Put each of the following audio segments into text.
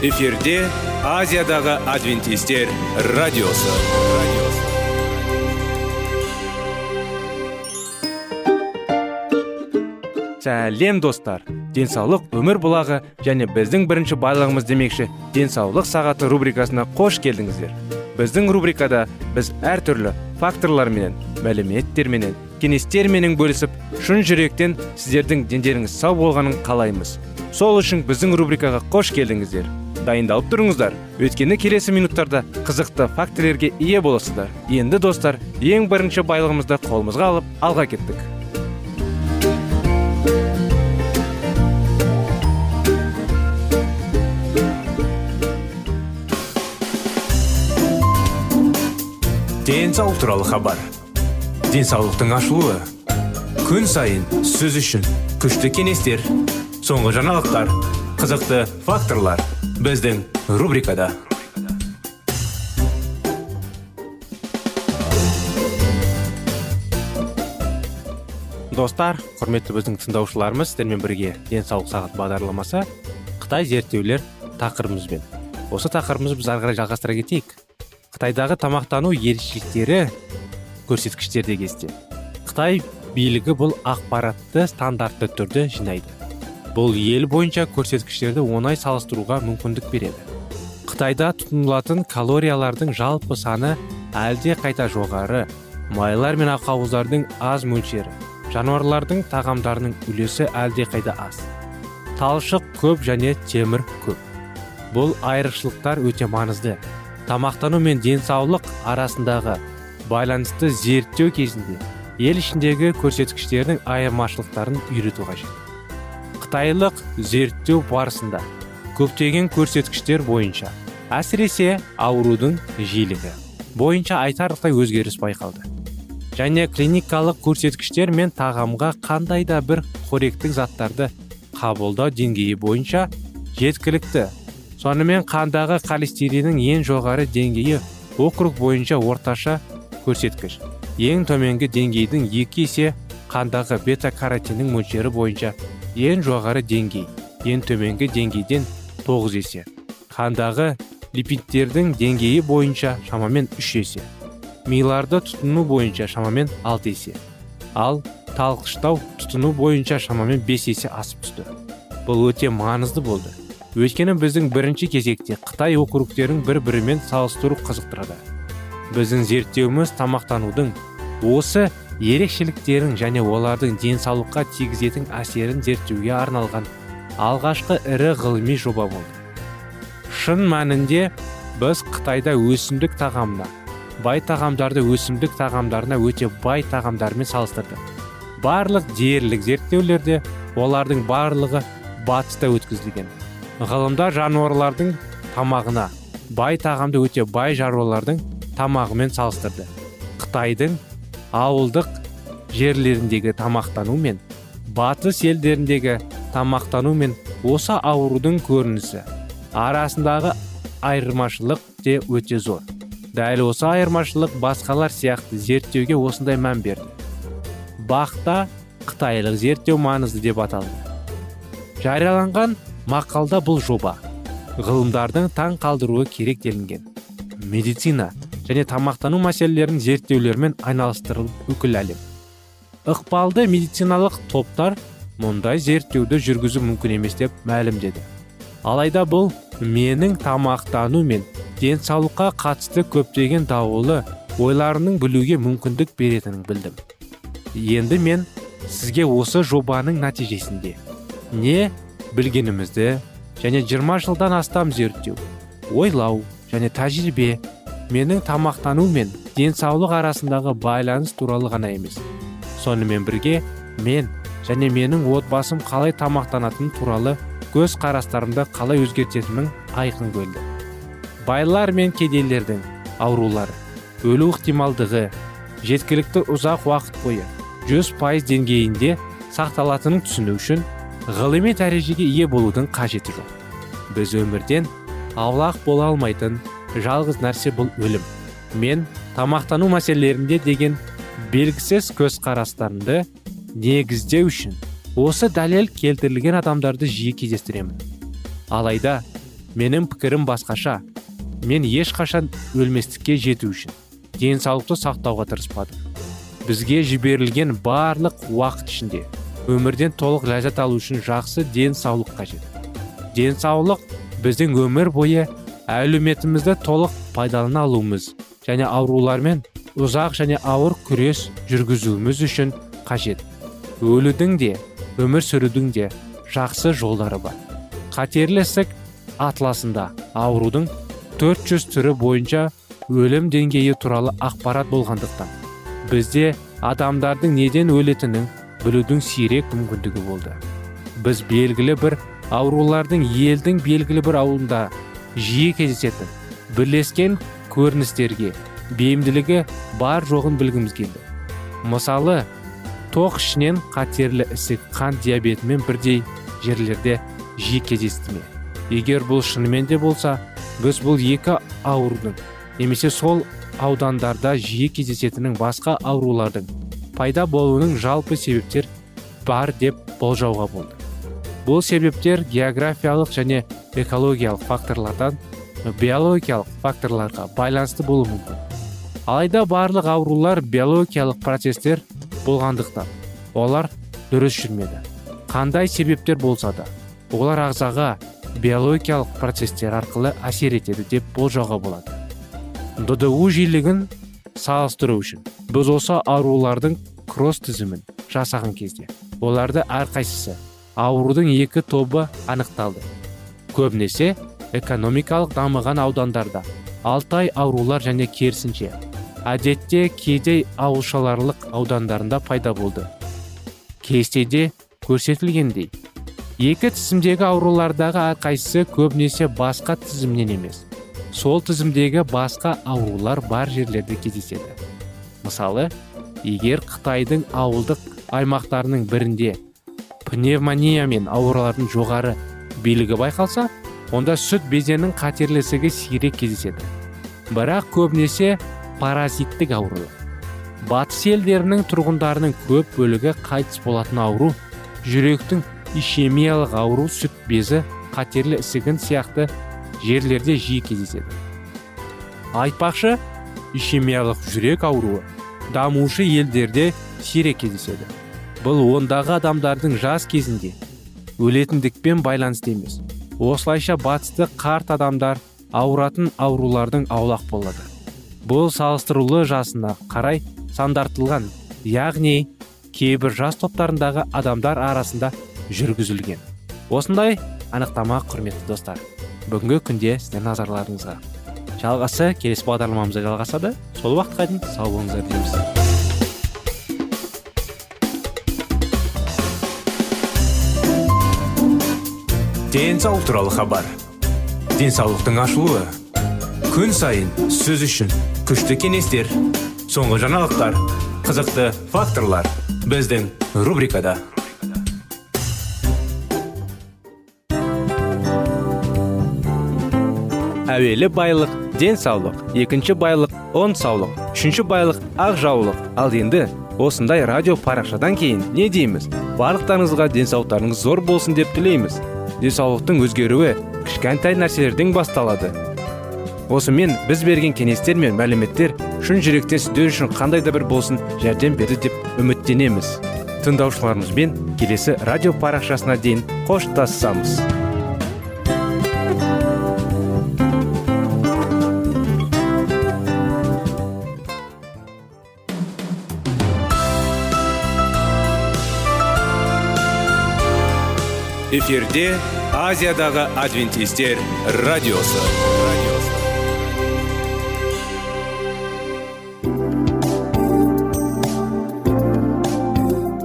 эфирде азиядағы адвентистер радиосы. Сәлем достар. Денсаулық өмір бұлағы және біздің бірінші байлығымыз демекші денсаулық сағаты рубрикасына қош келдіңіздер. Біздің рубрикада біз әртүрлі факторларменен мәліметтерменен кеңестерменен бөлісіп шын жүректен сіздердің дендеріңіз сау болғанын қалаймыз. Сол үшін біздің рубрикаға қош келдіңіздер. Дайындалып тұрыңыздар. Өйткені келесі минуттарда қызықты фактілерге ие боласыздар. Енді достар ең бірінші байлығымызды қолымызға алып алға кеттік. Денсаулық туралы хабар. Денсаулықтың ашылуы. Күн сайын сөз үшін күшті кеңестер соңғы жаңалықтар. Қызықты факторлар біздің рубрикада. Достар құрметті біздің тыңдаушыларымыз сіздермен бірге денсаулық сағат бағдарламасы қытай зерттеулер тақырыбымызбен. Осы тақырыбымызды біз ары қарай жалғастыра кетейік. Қытайдағы тамақтану ерекшеліктері көрсеткіштерде кезде қытай билігі бұл ақпаратты стандартты түрде жинайды. Бұл ел бойынша көрсеткіштерді оңай салыстыруға мүмкіндік береді. Қытайда тұтынылатын калориялардың жалпы саны әлде қайта жоғары майлар мен ақауыздардың аз мөлшері жануарлардың тағамдарының үлесі әлде қайда аз. Талшық көп және темір көп. Бұл айырықшылықтар өте маңызды. Тамақтану мен денсаулық арасындағы байланысты зерттеу кезінде ел ішіндегі көрсеткіштердің айырмашылықтарын үйрету қажет. Қытайлық зерттеу барысында көптеген көрсеткіштер бойынша әсіресе аурудың жиілігі бойынша айтарлықтай өзгеріс байқалды. Және клиникалық көрсеткіштер мен тағамға қандай да бір қоректік заттарды қабылдау деңгейі бойынша жеткілікті. Сонымен қандағы холестериннің ең жоғары деңгейі округ бойынша орташа көрсеткіш. Ең төменгі деңгейдің екі есе қандағы бета каротиннің мөлшері бойынша ең жоғары деңгей ең төменгі деңгейден 9 есе. Қандағы липидтердің деңгейі бойынша шамамен үш есе. Миларды тұтыну бойынша шамамен 6 есе. Ал талқыштау тұтыну бойынша шамамен 5 есе асып түсті. Бұл өте маңызды болды. Өйткені біздің бірінші кезекте қытай округтерін бір бірімен салыстыру қызықтырады. Біздің зерттеуіміз тамақтанудың осы ерекшеліктерін және олардың денсаулыққа тигізетін әсерін зерттеуге арналған алғашқы ірі ғылыми жоба болды. Шын мәнінде біз қытайда өсімдік тағамына бай тағамдарды өсімдік тағамдарына өте бай тағамдармен салыстырдық. Барлық дерлік зерттеулерде олардың барлығы батыста өткізілген. Ғылымдар жануарлардың тамағына бай тағамды өте бай жаруалардың тамағымен салыстырды. Қытайдың ауылдық жерлеріндегі тамақтану мен батыс елдеріндегі тамақтану мен осы аурудың көрінісі арасындағы айырмашылық те өте зор. Дәл осы айырмашылық басқалар сияқты зерттеуге осындай мән берді. Бақта қытайлық зерттеу маңызды деп аталды. Жарияланған мақалда бұл жоба ғылымдардың таң қалдыруы керек делінген. Медицина және тамақтану мәселелерін зерттеулермен айналыстырылып үкіл әлем. Ықпалды медициналық топтар мұндай зерттеуді жүргізу мүмкін емес деп мәлімдеді. Алайда бұл менің тамақтану мен денсаулыққа қатысты көптеген даулы ойларының білуге мүмкіндік беретінін білдім. Енді мен сізге осы жобаның нәтижесінде не білгенімізді және 20 жылдан астам зерттеу ойлау және тәжірибе менің тамақтану мен денсаулық арасындағы байланыс туралы ғана емес. Сонымен бірге мен және менің отбасым қалай тамақтанатын туралы көз қарастарымды қалай өзгертетінін айқын көрді. Байлар мен кедейлердің аурулары өлу ықтималдығы жеткілікті ұзақ уақыт бойы жүз пайыз деңгейінде сақталатынын түсіну үшін ғылыми дәрежеге ие болудың қажеті жоқ. Біз өмірден аулақ бола алмайтын жалғыз нәрсе бұл өлім. Мен тамақтану мәселелерінде деген белгісіз көзқарастарымды негіздеу үшін осы дәлел келтірілген адамдарды жиі кездестіремін. Алайда менің пікірім басқаша. Мен ешқашан өлместікке жету үшін денсаулықты сақтауға тырыспадым. Бізге жіберілген барлық уақыт ішінде өмірден толық ләззат алу үшін жақсы денсаулық қажет. Денсаулық біздің өмір бойы әлеуметімізді толық пайдалана алуымыз және аурулармен ұзақ және ауыр күрес жүргізуіміз үшін қажет. Өлудің де өмір сүрудің де жақсы жолдары бар. Қатерлі ісік атласында аурудың 400 түрі бойынша өлім деңгейі туралы ақпарат болғандықтан бізде адамдардың неден өлетінін білудің сирек мүмкіндігі болды. Біз белгілі бір аурулардың елдің белгілі бір ауылында жиі кездесетін бірлескен көріністерге бейімділігі бар жоғын білгіміз келді. Мысалы тоқ ішінен қатерлі ісік қант диабетімен бірдей жерлерде жиі кездесті ме? Егер бұл шынымен де болса біз бұл екі аурудың немесе сол аудандарда жиі кездесетінін басқа аурулардың пайда болуының жалпы себептер бар деп болжауға болды бұл себептер географиялық және экологиялық факторлардан биологиялық факторларға байланысты болуы мүмкін. Алайда барлық аурулар биологиялық процестер болғандықтан олар дұрыс жүрмеді. Қандай себептер болса да олар ағзаға биологиялық процестер арқылы әсер етеді деп болжауға болады. Дду жиілігін салыстыру үшін біз осы аурулардың кросс тізімін жасаған кезде оларды әрқайсысы аурудың екі тобы анықталды. Көбінесе экономикалық дамыған аудандарда алтай аурулар және керісінше әдетте кедей ауылшаларлық аудандарында пайда болды. Кестеде көрсетілгендей екі тізімдегі аурулардағы әрқайсысы көбінесе басқа тізімнен емес сол тізімдегі басқа аурулар бар жерлерде кездеседі. Мысалы егер қытайдың ауылдық аймақтарының бірінде пневмониямен ауыралардың жоғары билігі байқалса онда сүт безенің қатерлісігі сирек кездеседі. Бірақ көбінесе паразиттік ауру. Батыс елдерінің тұрғындарының көп бөлігі қайтыс болатын ауру жүректің ишемиялық ауру сүт безі қатерлі ісігін сияқты жерлерде жиі кездеседі. Айтпақшы ишемиялық жүрек ауруы дамушы елдерде сирек кездеседі. Бұл ондағы адамдардың жас кезінде өлетіндікпен байланысты емес. Осылайша батысты қарт адамдар ауыратын аурулардың аулақ болады. Бұл салыстырулы жасына қарай сандартылған яғни кейбір жас топтарындағы адамдар арасында жүргізілген. Осындай анықтама құрметті достар бүгінгі күнде сіздердің назарларыңызға. Жалғасы келесі бағдарламамызда жалғасады. Сол уақытқа дейін сау болыңыздар дейміз. Денсаулық туралы хабар. Денсаулықтың ашылуы күн сайын сөз үшін күшті кеңестер соңғы жаңалықтар қызықты факторлар біздің рубрикада. Әуелі байлық денсаулық екінші байлық он саулық үшінші байлық ақ жаулық. Ал енді осындай радио парақшадан кейін не дейміз? Барлықтарыңызға денсаулықтарыңыз зор болсын деп тілейміз. Денсаулықтың өзгеруі кішкентай нәрселерден басталады. Осымен біз берген кеңестер мен мәліметтер шын жүректен сіздер үшін қандай да бір болсын жәрдем берді деп үміттенеміз. Тыңдаушыларымызбен келесі радио парақшасына дейін қоштассамыз эфирде азиядағы адвентистер радиосы.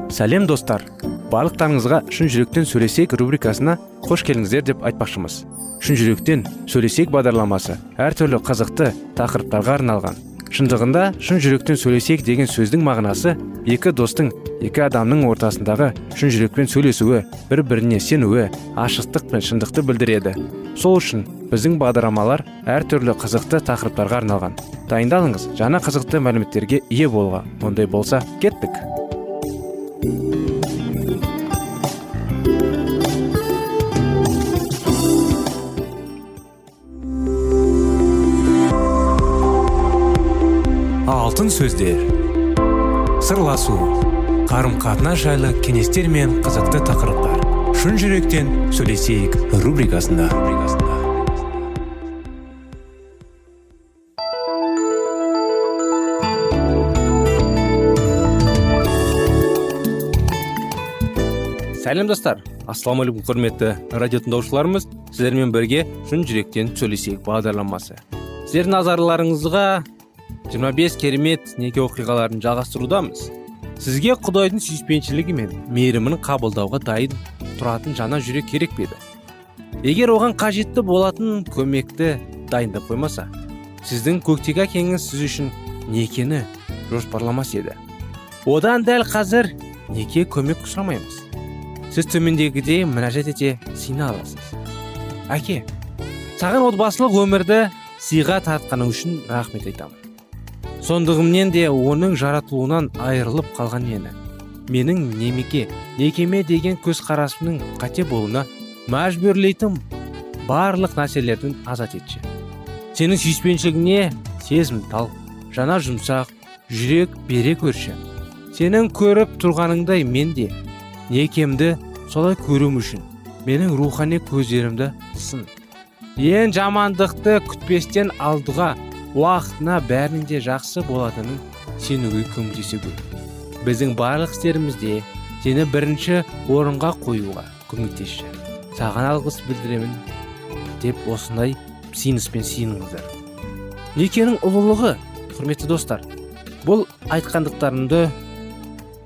Сәлем достар. Барлықтарыңызға шын жүректен сөйлесейік рубрикасына қош келдіңіздер деп айтпақшымыз. Шын жүректен сөйлесейік бағдарламасы әртүрлі қызықты тақырыптарға арналған. Шындығында шын жүректен сөйлесейік деген сөздің мағынасы екі достың екі адамның ортасындағы шын жүрекпен сөйлесуі бір біріне сенуі ашықтық пен шындықты білдіреді. Сол үшін біздің бағдарламалар әртүрлі қызықты тақырыптарға арналған. Дайындалыңыз жаңа қызықты мәліметтерге ие болға ондай болса кеттік. Сын сөздер. Сырласу қарым қатынас жайлы кеңестер мен қызықты тақырыптар. Шын жүректен сөйлесейік рубрикасында. Сәлем достар. Ассалаумағалейкум құрметті радио тыңдаушыларымыз. Сіздермен бірге шын жүректен сөйлесейік бағдарламасы. Сіздердің назарларыңызға 25 керемет неке оқиғаларын жалғастырудамыз. Сізге құдайдың сүйіспеншілігі мен мейірімін қабылдауға дайын тұратын жана жүрек керек пе еді? Егер оған қажетті болатын көмекті дайындап қоймаса сіздің көктегі әкеңіз сіз үшін некені жоспарламас еді. Одан дәл қазір неке көмек сұрамаймыз. Сіз төмендегідей мінәжат ете сыйына аласыз. Әке саған отбасылық өмірді сыйға тартқаның үшін рахмет айтамын. Сондығымнен де оның жаратылуынан айырылып қалған мені менің немеке некеме деген көзқарасымның қате болуына мәжбүрлейтін барлық нәрселерден азат етші. Сенің сүйіспеншілігіне сезімтал жана жұмсақ жүрек бере көрші. Сенің көріп тұрғаныңдай мен де некемді солай көруім үшін менің рухани көздерімді сын. Ең жамандықты күтпестен алдыға уақытына бәрінің де жақсы болатынын сенуге көмектесе гөр біздің барлық істерімізде сені бірінші орынға қоюға көмектесші. Саған алғыс білдіремін деп осындай сыйыныспен сыйыныңыздар некенің ұлылығы құрметті достар бұл айтқандықтарымды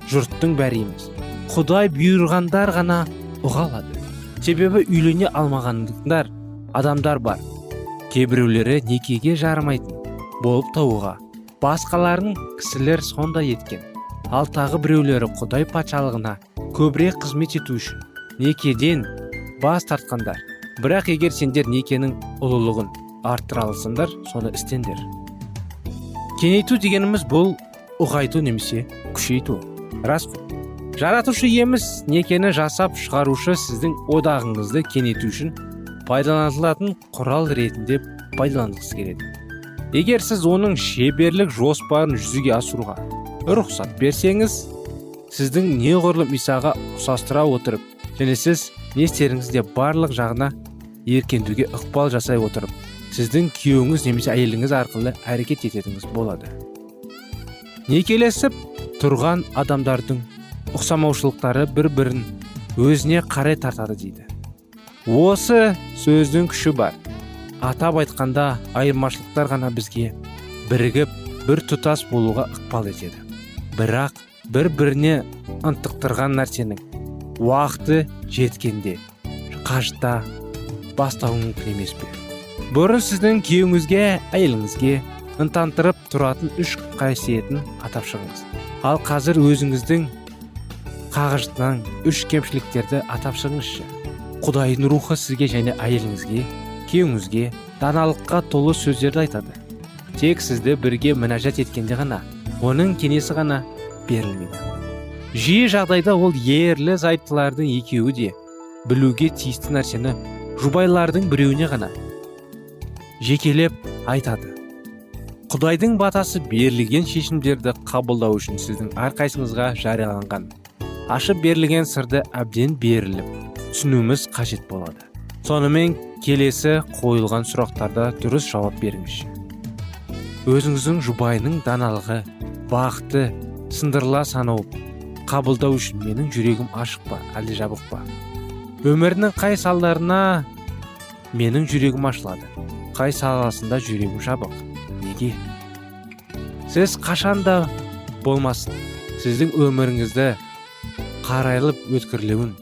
жұрттың бәрі емес құдай бұйырғандар ғана ұға алады. Себебі үйлене алмағандар адамдар бар. Кейбіреулері некеге жарамайтын болып тауға басқаларын кісілер сондай еткен. Ал тағы біреулері құдай патшалығына көбірек қызмет ету үшін некеден бас тартқандар. Бірақ егер сендер некенің ұлылығын арттыра алсаңдар соны істеңдер. Кеңейту дегеніміз бұл ұғайту немесе күшейту. Рас қой. Жаратушы иеміз некені жасап шығарушы сіздің одағыңызды кеңейту үшін пайдаланылатын құрал ретінде пайдаланғысы келеді. Егер сіз оның шеберлік жоспарын жүзеге асыруға рұқсат берсеңіз сіздің неғұрлым исаға ұқсастыра отырып және сіз не істеріңізде барлық жағына еркендуге ықпал жасай отырып сіздің күйеуіңіз немесе әйеліңіз арқылы әрекет ететіңіз болады. Некелесіп тұрған адамдардың ұқсамаушылықтары бір бірін өзіне қарай тартады дейді. Осы сөздің күші бар. Атап айтқанда айырмашылықтар ғана бізге бірігіп бір тұтас болуға ықпал етеді. Бірақ бір біріне ынтықтырған нәрсенің уақыты жеткенде қажыта бастауы мүмкін емес пе? Бұрын сіздің күйеуіңізге әйеліңізге ынтантырып тұратын үш қасиетін атап шығыңыз. Ал қазір өзіңіздің қағажтынан үш кемшіліктерді атап шығыңызшы. Құдайдың рухы сізге және әйеліңізге күйеуіңізге даналыққа толы сөздерді айтады. Тек сізді бірге мінәжат еткенде ғана оның кенесі ғана берілмейді жиі жағдайда ол ерлі зайыптылардың екеуі де білуге тиісті нәрсені жұбайлардың біреуіне ғана жекелеп айтады. Құдайдың батасы берілген шешімдерді қабылдау үшін сіздің әрқайсыңызға жарияланған ашып берілген сырды әбден беріліп түсінуіміз қажет болады. Сонымен келесі қойылған сұрақтарда дұрыс жауап беріңізші. Өзіңіздің жұбайының даналығы бақыты сындырыла санауып қабылдау үшін менің жүрегім ашық па әлде жабық па? Өмірінің қай салдарына менің жүрегім ашылады? Қай саласында жүрегім жабық? Неге? Сіз қашанда болмасын. Сіздің өміріңізді қарайлып өткірлеуін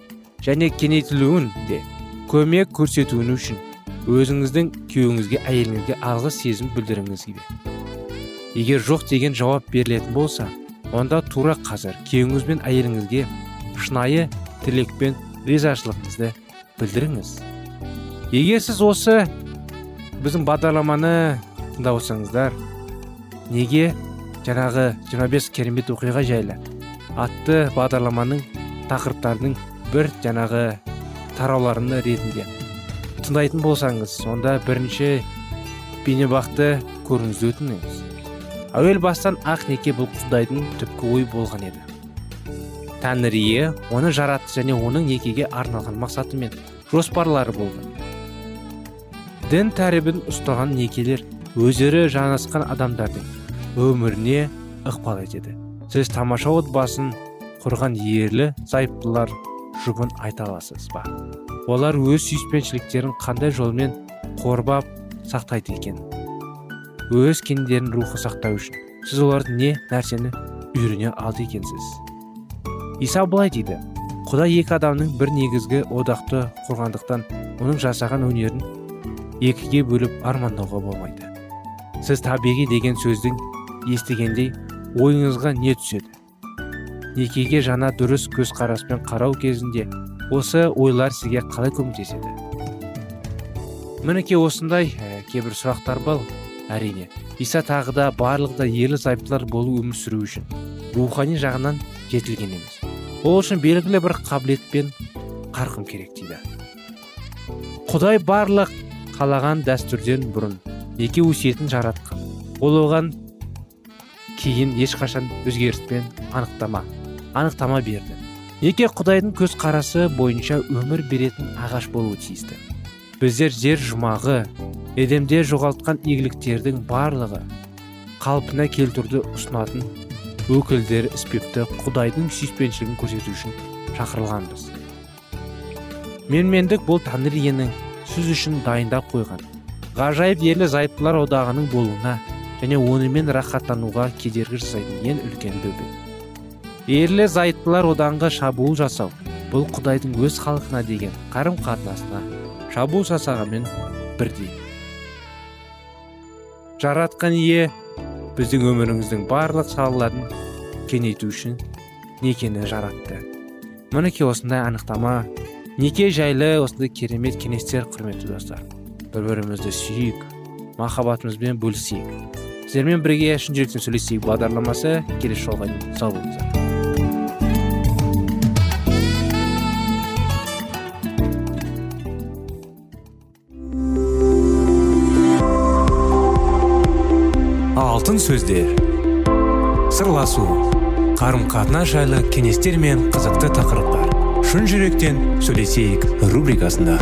және кеңейтілуін де көмек көрсетуін үшін өзіңіздің күйеуіңізге әйеліңізге алғыс сезім білдіріңіз егер жоқ деген жауап берілетін болса онда тура қазір күйеуіңіз бен әйеліңізге шынайы тілекпен ризашылығыңызды білдіріңіз. Егер сіз осы біздің бағдарламаны тыңдап отырсаңыздар неге жаңағы 25 керемет оқиға жайлы атты бағдарламаның тақырыптардың бір жаңағы тарауларыны ретінде. Тыңдайтын болсаңыз онда бірінші бейнебақты көріңізді өтінеміз. Әуел бастан ақ неке бұл құдайдың түпкі ой болған еді. Тәңір ие оны жаратты және оның некеге арналған мақсаты мен жоспарлары болған. Дін тәрібін ұстаған некелер өздері жанасқан адамдардың өміріне ықпал етеді. Сіз тамаша отбасын құрған ерлі зайыптылар жұбын айта аласыз ба? Олар өз сүйіспеншіліктерін қандай жолмен қорбап сақтайды екен? Өз кендерін рухы сақтау үшін сіз олардан не нәрсені үйрене алды екенсіз? Иса былай дейді. Құдай екі адамның бір негізгі одақты құрғандықтан оның жасаған өнерін екіге бөліп армандауға болмайды. Сіз табиғи деген сөздің естігендей ойыңызға не түседі? Некеге жаңа дұрыс көзқараспен қарау кезінде осы ойлар сізге қалай көмектеседі? Мінекей осындай ә, кейбір сұрақтар бар. Әрине иса тағы да барлығы да ерлі зайыптылар болу өмір сүру үшін рухани жағынан жетілген емес. Ол үшін белгілі бір қабілет пен қарқын керек дейді. Құдай барлық қалаған дәстүрден бұрын неке өсиетін жаратқан. Ол оған кейін ешқашан өзгеріс пен анықтама анықтама берді. Неке құдайдың көзқарасы бойынша өмір беретін ағаш болуы тиісті. Біздер жер жұмағы едемде жоғалтқан игіліктердің барлығы қалпына келтіруді ұсынатын өкілдері іспетті құдайдың сүйіспеншілігін көрсету үшін шақырылғанбыз. Менмендік бұл тәңір иенің сіз үшін дайындап қойған ғажайып ерлі зайыптылар одағының болуына және онымен рахаттануға кедергі жасайтын ең үлкен бөбек. Ерлі зайыптылар одағынға шабуыл жасау бұл құдайдың өз халқына деген қарым қатынасына шабуыл жасағанмен бірдей. Жаратқан ие біздің өміріміздің барлық салаларын кеңейту үшін некені жаратты. Мінекей осындай анықтама неке жайлы осындай керемет кеңестер құрметті достар. Бір бірімізді сүйейік махаббатымызбен бөлісейік. Сіздермен бірге шын жүректен сөйлесейік бағдарламасы келесі жолға дейін. Сау болыңыздар. Алтын сөздер сырласу қарым қатынас жайлы кеңестер мен қызықты тақырыптар. Шын жүректен сөйлесейік рубрикасында.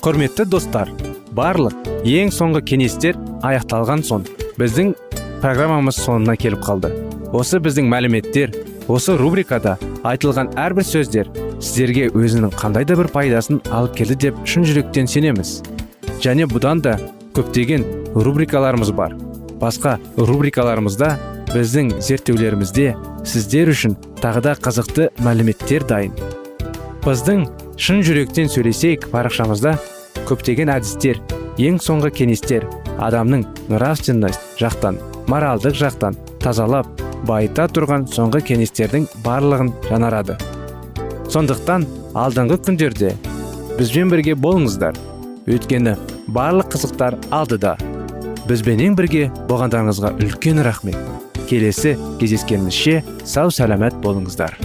Құрметті достар барлық ең соңғы кеңестер аяқталған соң біздің программамыз соңына келіп қалды. Осы біздің мәліметтер осы рубрикада айтылған әрбір сөздер сіздерге өзінің қандай да бір пайдасын алып келді деп шын жүректен сенеміз. Және бұдан да көптеген рубрикаларымыз бар. Басқа рубрикаларымызда біздің зерттеулерімізде сіздер үшін тағы да қызықты мәліметтер дайын. Біздің шын жүректен сөйлесейік парақшамызда көптеген әдістер ең соңғы кеңестер адамның нравственность жақтан моральдық жақтан тазалап байыта тұрған соңғы кеңестердің барлығын жанарады. сондықтан алдыңғы күндерде бізбен бірге болыңыздар. Өйткені барлық қызықтар алдыда. Бізбенен бірге болғандарыңызға үлкен рахмет. Келесі кездескенімізше сау сәлемет болыңыздар.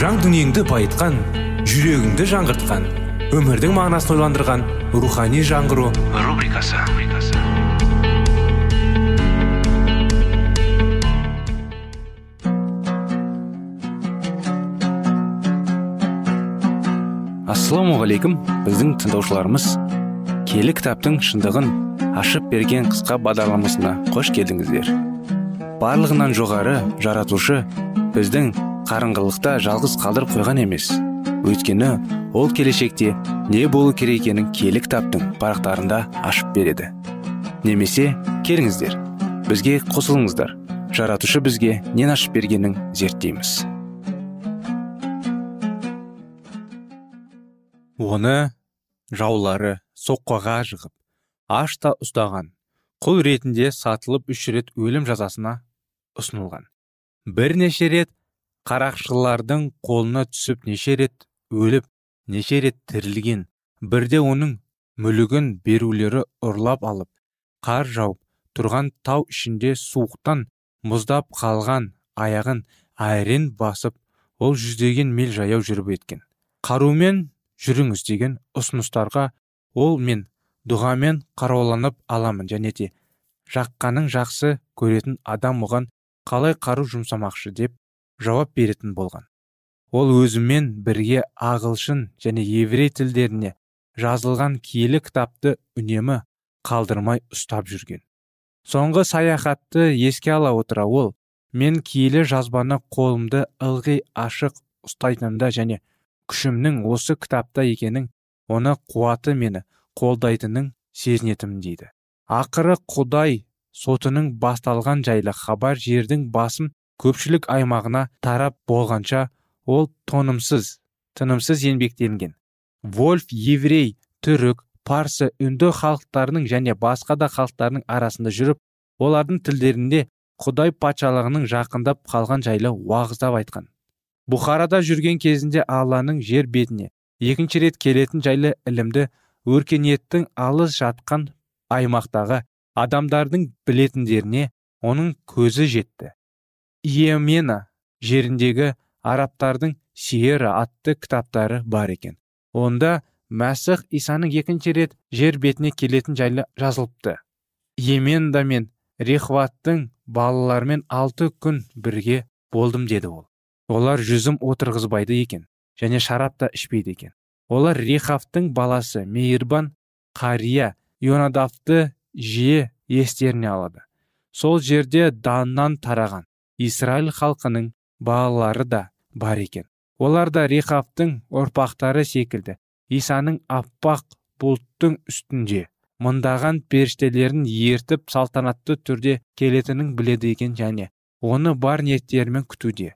Жан дүниеңді байытқан жүрегіңді жаңғыртқан өмірдің мағынасын ойландырған рухани жаңғыру. Рубрикасы. Ассалаумағалейкум біздің тыңдаушыларымыз. Келі кітаптың шындығын ашып берген қысқа бағдарламасына қош келдіңіздер. Барлығынан жоғары жаратушы біздің қарыңғылықта жалғыз қалдырып қойған емес. Өйткені ол келешекте не болу керек екенін киелі кітаптың парақтарында ашып береді. Немесе келіңіздер бізге қосылыңыздар. Жаратушы бізге нен ашып бергенін зерттейміз. Оны жаулары соққыға жығып ашта ұстаған құл ретінде сатылып үш рет өлім жазасына ұсынылған. Бірнеше рет қарақшылардың қолына түсіп неше рет өліп неше рет тірілген бірде оның мүлігін берулері ұрлап алып қар жауып тұрған тау ішінде суықтан мұздап қалған аяғын айрен басып ол жүздеген миль жаяу жүріп еткен. Қарумен жүріңіз деген ұсыныстарға ол мен дұғамен қаруланып аламын және де жаққаның жақсы көретін адам оған қалай қару жұмсамақшы? деп жауап беретін болған. Ол өзімен бірге ағылшын және еврей тілдеріне жазылған киелі кітапты үнемі қалдырмай ұстап жүрген. Соңғы саяхатты еске ала отыра ол мен киелі жазбаны қолымды ылғи ашық ұстайтынымда және күшімнің осы кітапта екенін оны қуаты мені қолдайтынын сезінетімін дейді. Ақыры құдай сотының басталған жайлы хабар жердің басым көпшілік аймағына тарап болғанша ол тонымсыз тынымсыз еңбектенген. Вольф еврей түрік парсы үнді халықтарының және басқа да халықтардың арасында жүріп олардың тілдерінде құдай патшалығының жақындап қалған жайлы уағыздап айтқан. Бұхарада жүрген кезінде алланың жер бетіне екінші рет келетін жайлы ілімді өркениеттің алыс жатқан аймақтағы адамдардың білетіндеріне оның көзі жетті. Иемена жеріндегі арабтардың сиера атты кітаптары бар екен. Онда мәсіх исаның екінші рет жер бетіне келетін жайлы жазылыпты. Йеменда мен рехваттың балаларымен алты күн бірге болдым деді ол. Олар жүзім отырғызбайды екен және шарап та ішпейді екен. Олар рехавтың баласы мейірбан қария йонадавты жиі естеріне алады. Сол жерде даннан тараған израиль халқының балалары да бар екен. Олар да рехавтың ұрпақтары секілді. Исаның аппақ бұлттың үстінде мыңдаған періштелерін ертіп салтанатты түрде келетінін біледі екен және оны бар ниеттерімен күтуде.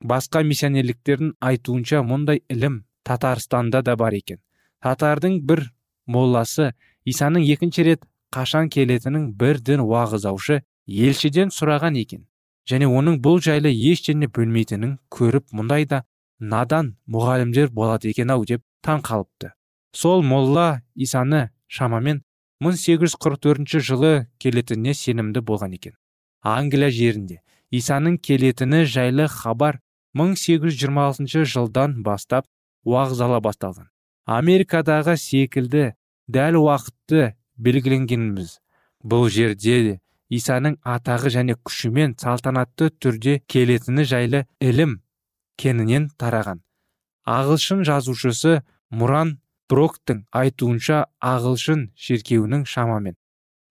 Басқа миссионерліктердің айтуынша мұндай ілім татарстанда да бар екен. Татардың бір молласы исаның екінші рет қашан келетінін бірден уағыздаушы елшіден сұраған екен. Және оның бұл жайлы ештеңе білмейтінін көріп мұндай да надан мұғалімдер болады екен ау деп таң қалыпты. Сол молла исаны шамамен 1844 жылы келетініне сенімді болған екен. Англия жерінде исаның келетіні жайлы хабар 1826 жылдан бастап уағыздала басталған. Америкадағы секілді дәл уақытты белгіленгенбіз. Бұл жерде исаның атағы және күшімен салтанатты түрде келетіні жайлы ілім кеңінен тараған. Ағылшын жазушысы мұран броктың айтуынша ағылшын шіркеуінің шамамен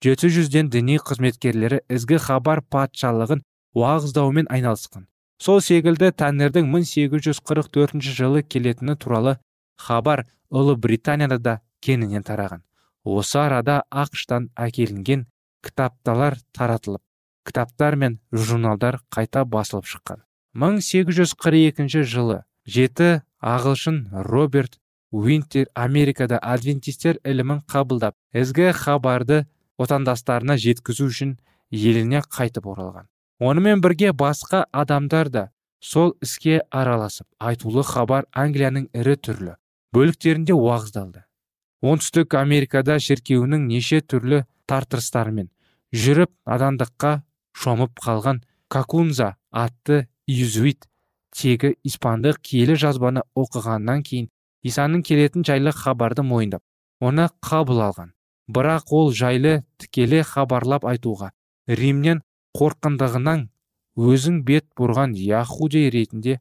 жеті жүзден діни қызметкерлері ізгі хабар патшалығын уағыздаумен айналысқан. Сол секілді тәңірдің 1844 жылы келетіні туралы хабар ұлыбританияда да кеңінен тараған. Осы арада ақштан әкелінген кітапталар таратылып кітаптар мен журналдар қайта басылып шыққан. 1842 жылы жеті ағылшын роберт уинтер америкада адвентистер ілімін қабылдап ізгі хабарды отандастарына жеткізу үшін еліне қайтып оралған. Онымен бірге басқа адамдар да сол іске араласып айтулы хабар англияның ірі түрлі бөліктерінде уағыздалды. Оңтүстік америкада шіркеуінің неше түрлі тартырыстарымен жүріп адандыққа шомып қалған какунза атты иезуит тегі испандық киелі жазбаны оқығаннан кейін исаның келетін жайлы хабарды мойындап оны қабыл алған. Бірақ ол жайлы тікелей хабарлап айтуға римнен қорқындығынан өзің бет бұрған яхудей ретінде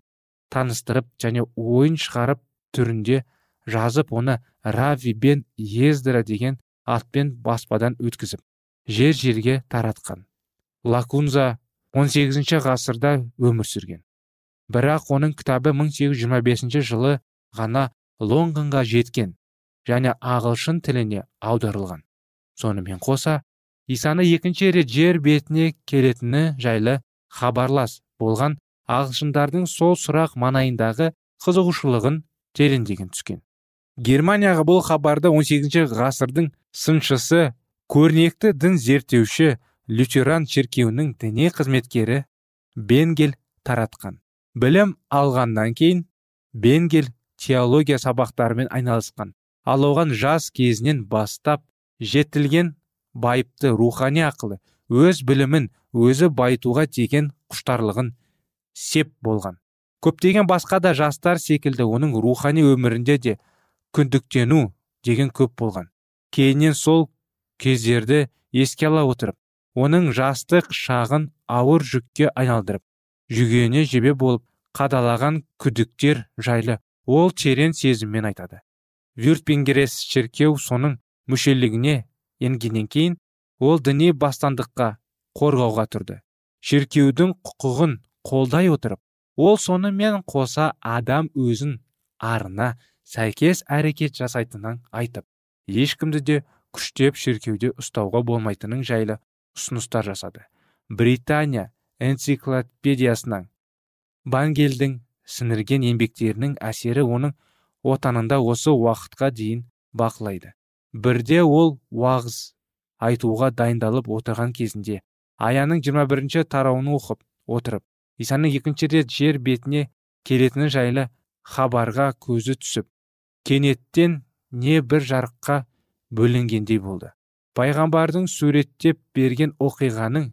таныстырып және ойын шығарып түрінде жазып оны рави бен ездра деген атпен баспадан өткізіп жер жерге таратқан. Лакунза 18 ғасырда өмір сүрген. Бірақ оның кітабы 1825 жылы ғана лондонға жеткен және ағылшын тіліне аударылған. Сонымен қоса исаны екінші рет жер бетіне келетіні жайлы хабарлас болған ағылшындардың сол сұрақ манайындағы қызығушылығын тереңдеген түскен. Германияға бұл хабарды 18 ғасырдың сыншысы көрнекті дін зерттеуші лютеран шіркеуінің діни қызметкері бенгель таратқан. Білім алғаннан кейін бенгель теология сабақтарымен айналысқан. Ал оған жас кезінен бастап жетілген байыпты рухани ақылы өз білімін өзі байытуға деген құштарлығын сеп болған. Көптеген басқа да жастар секілді оның рухани өмірінде де күндіктену деген көп болған. Кейіннен сол кездерді еске ала отырып оның жастық шағын ауыр жүкке айналдырып жүгене жебе болып қадалаған күдіктер жайлы ол терең сезіммен айтады. Вюртпенгерес шіркеу соның мүшелігіне енгеннен кейін ол діни бастандыққа қорғауға тұрды. Шіркеудің құқығын қолдай отырып ол сонымен қоса адам өзін арына сәйкес әрекет жасайтынын айтып ешкімді де күштеп шіркеуде ұстауға болмайтынын жайлы ұсыныстар жасады. Британия энциклопедиясынан бангелдің сіңірген еңбектерінің әсері оның отанында осы уақытқа дейін бақылайды. Бірде ол уағыз айтуға дайындалып отырған кезінде аяның 21 бірінші тарауын оқып отырып исаның екінші рет жер бетіне келетіні жайлы хабарға көзі түсіп кенеттен не бір жарыққа бөлінгендей болды. Пайғамбардың суреттеп берген оқиғаның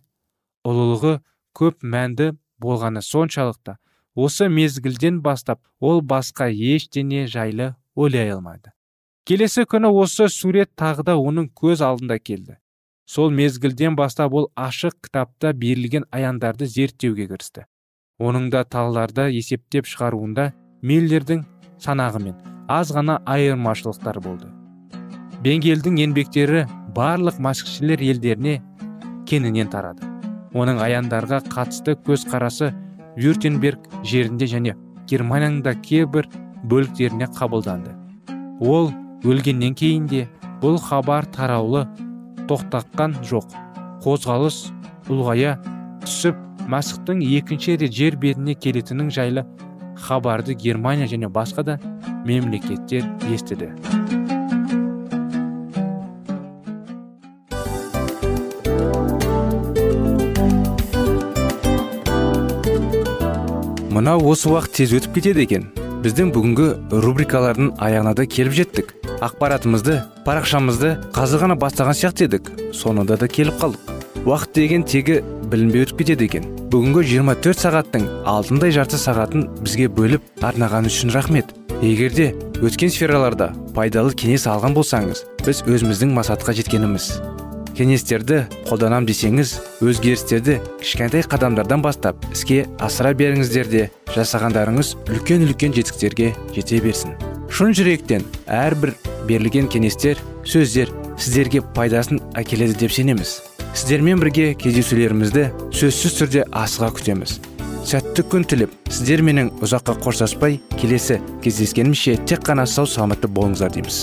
ұлылығы көп мәнді болғаны соншалықты осы мезгілден бастап ол басқа ештеңе жайлы ойлай алмады. Келесі күні осы сурет тағы да оның көз алдында келді. Сол мезгілден бастап ол ашық кітапта берілген аяндарды зерттеуге кірісті. Оның да талларды есептеп шығаруында миллердің санағымен аз ғана айырмашылықтар болды. Бенгелдің еңбектері барлық масқішілер елдеріне кеңінен тарады. Оның аяндарға қатысты көзқарасы вюртенберг жерінде және германияның да кейбір бөліктеріне қабылданды. Ол өлгеннен кейін де бұл хабар тараулы тоқтаққан жоқ. Қозғалыс ұлғая түсіп масықтың екінші рет жер бетіне келетінін жайлы хабарды германия және басқа да мемлекеттер естіді. Мынау осы уақыт тез өтіп кетеді екен. Біздің бүгінгі рубрикалардың аяғына да келіп жеттік. Ақпаратымызды парақшамызды қазір ғана бастаған сияқты едік. Соңында да келіп қалдық. Уақыт деген тегі білінбей өтіп кетеді екен. Бүгінгі 24 сағаттың алтындай жарты сағатын бізге бөліп арнаған үшін рахмет. Егерде өткен сфераларда пайдалы кеңес алған болсаңыз біз өзіміздің мақсатқа жеткеніміз. Кеңестерді қолданам десеңіз өзгерістерді кішкентай қадамдардан бастап іске асыра беріңіздер де жасағандарыңыз үлкен үлкен жетістіктерге жете берсін. Шын жүректен әрбір берілген кеңестер сөздер сіздерге пайдасын әкеледі деп сенеміз. Сіздермен бірге кездесулерімізді сөзсіз түрде асыға күтеміз. Сәтті күн тілеп сіздер менің ұзаққа қоштаспай келесі кездескенімізше тек қана сау саламатты болыңыздар дейміз.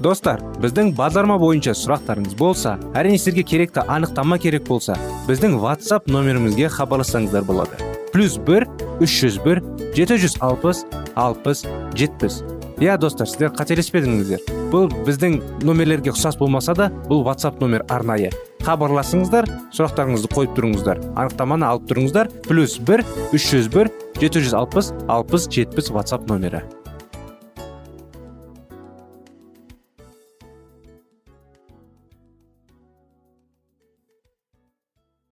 Достар біздің бағдарлама бойынша сұрақтарыңыз болса әрине сіздерге керекті анықтама керек болса біздің whatsapp нөмірімізге хабарлассаңыздар болады. Плюс бір үш жүз бір жеті жүз алпыс алпыс жетпіс. Иә достар сіздер қателеспедіңіздер. Бұл біздің номерлерге ұқсас болмаса да бұл whatsapp номер арнайы. Хабарласыңыздар сұрақтарыңызды қойып тұрыңыздар. Анықтаманы алып тұрыңыздар. Плюс бір үш жүз бір жеті жүз алпыс алпыс жетпіс whatsapp номері.